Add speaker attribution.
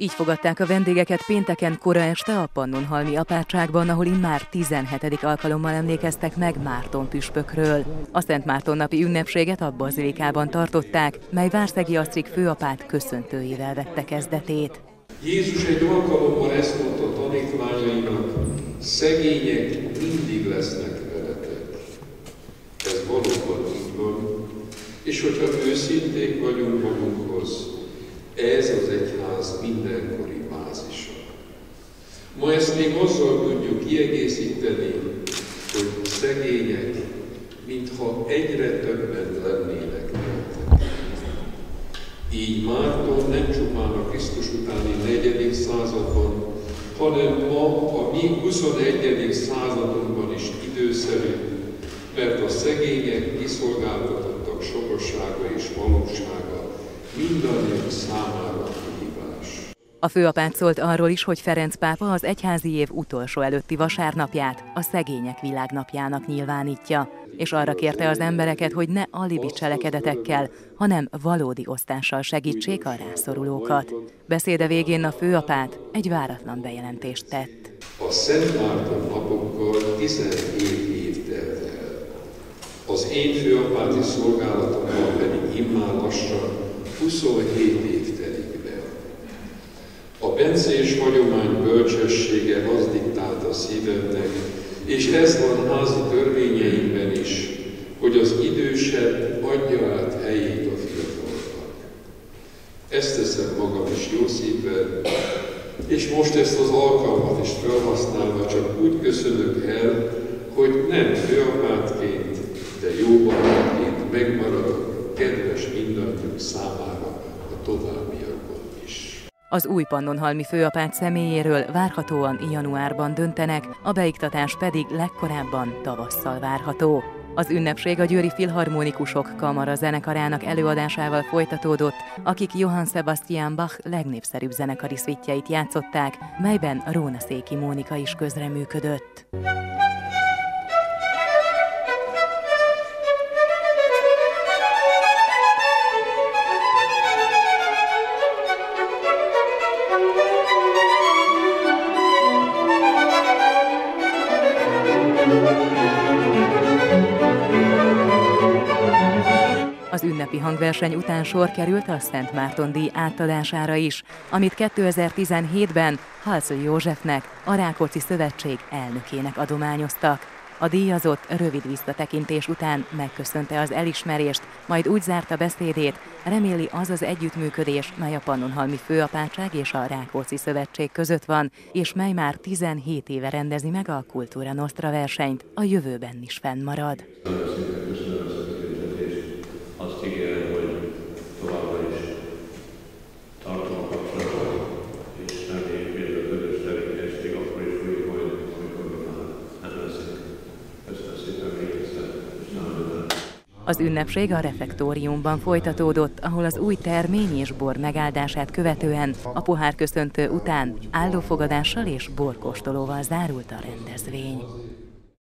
Speaker 1: Így fogadták a vendégeket pénteken kora este a Pannonhalmi apátságban, ahol immár 17. alkalommal emlékeztek meg Márton püspökről. A Szent Márton napi ünnepséget a bazilikában tartották, mely Várszegi Asztrik főapát köszöntőjével vette kezdetét.
Speaker 2: Jézus egy alkalommal ezt mondta tanítványainak, szegények mindig lesznek veletek. Ez valóban így van, és hogyha őszinték vagyunk magunkhoz, ez az egyház mindenkori bázisa. Ma ezt még azzal tudjuk kiegészíteni, hogy szegények, mintha egyre többen lennének Így Márton nem csupán a Krisztus utáni negyedik században, hanem ma a mi 21. századunkban is időszerű, mert a szegények kiszolgáltatottak sorossága és valósága mindannyiunk számára kihívás.
Speaker 1: A főapát szólt arról is, hogy Ferenc pápa az egyházi év utolsó előtti vasárnapját a szegények világnapjának nyilvánítja, és arra kérte az embereket, hogy ne alibi cselekedetekkel, hanem valódi osztással segítsék a rászorulókat. Beszéde végén a főapát egy váratlan bejelentést tett.
Speaker 2: A Szent Márton napokkal 17 év telt el. Az én főapáti szolgálatommal pedig immár lassan 27 év telik be. A bencés hagyomány bölcsessége az diktált a szívemnek, és ez van házi törvényeinkben is, hogy az idősebb adja át helyét a fiatalnak. Ezt teszem magam is jó szívvel, és most ezt az alkalmat is felhasználva csak úgy köszönök el, hogy nem főapátként, de jó barátként megmaradok kedves mindannyiunk számára a továbbiakban is.
Speaker 1: Az új Pannonhalmi főapát személyéről várhatóan januárban döntenek, a beiktatás pedig legkorábban tavasszal várható. Az ünnepség a Győri Filharmonikusok Kamara zenekarának előadásával folytatódott, akik Johann Sebastian Bach legnépszerűbb zenekari szvitjeit játszották, melyben Róna Széki Mónika is közreműködött. Az ünnepi hangverseny után sor került a Szent Márton díj átadására is, amit 2017-ben Halszó Józsefnek, a Rákóczi Szövetség elnökének adományoztak. A díjazott rövid visszatekintés után megköszönte az elismerést, majd úgy zárta beszédét, reméli az az együttműködés, mely a Pannonhalmi Főapátság és a Rákóczi Szövetség között van, és mely már 17 éve rendezi meg a Kultúra Nostra versenyt, a jövőben is fennmarad. Az ünnepség a refektóriumban folytatódott, ahol az új termény és bor megáldását követően a pohár köszöntő után állófogadással és borkostolóval zárult a rendezvény.